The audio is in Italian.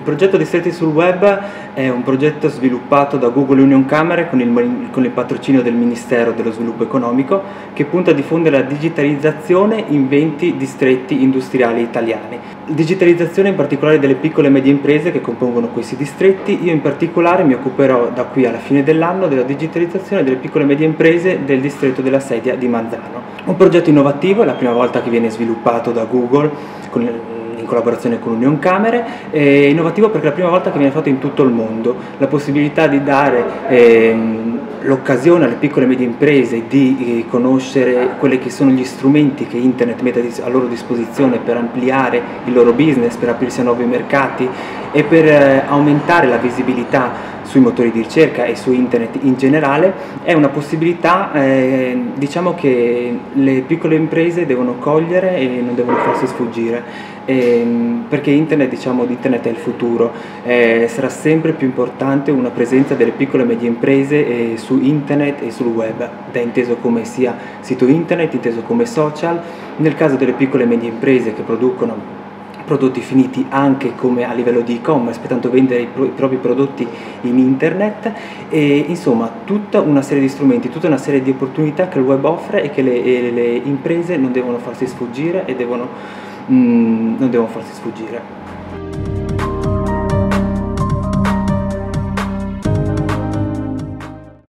progetto Distretti sul Web è un progetto sviluppato da Google Union Camere con il, con il, patrocinio del Ministero dello Sviluppo Economico che punta a diffondere la digitalizzazione in 20 distretti industriali italiani. Digitalizzazione in particolare delle piccole e medie imprese che compongono questi distretti, io in particolare mi occuperò da qui alla fine dell'anno della digitalizzazione delle piccole e medie imprese del distretto della Sedia di Manzano. Un progetto innovativo, è la prima volta che viene sviluppato da Google con in collaborazione con Union Camere, è innovativo perché è la prima volta che viene fatto in tutto il mondo, la possibilità di dare ehm, l'occasione alle piccole e medie imprese di eh, conoscere quelli che sono gli strumenti che Internet mette a loro disposizione per ampliare il loro business, per aprirsi a nuovi mercati e per eh, aumentare la visibilità sui motori di ricerca e su internet in generale è una possibilità eh, diciamo che le piccole imprese devono cogliere e non devono farsi sfuggire eh, perché internet, diciamo, internet è il futuro eh, sarà sempre più importante una presenza delle piccole e medie imprese eh, su internet e sul web da inteso come sia sito internet, inteso come social. Nel caso delle piccole e medie imprese che producono prodotti finiti anche come a livello di e-commerce, pertanto vendere i, pro- i, propri prodotti in internet e insomma tutta una serie di strumenti, tutta una serie di opportunità che il web offre e che le, e le imprese non devono farsi sfuggire e devono, mm, non devono farsi sfuggire.